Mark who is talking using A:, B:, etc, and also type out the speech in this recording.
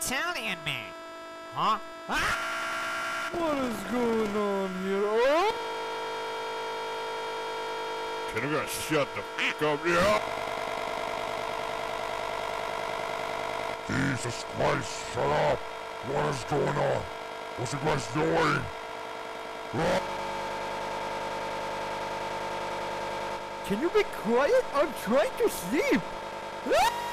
A: Italian man. Huh? Ah!
B: What is going on here? Oh!
C: Can I shut the fuck up? Yeah.
D: Jesus Christ, shut up! What is going on? What's you guys doing? Ah!
B: Can you be quiet? I'm trying to sleep. Ah!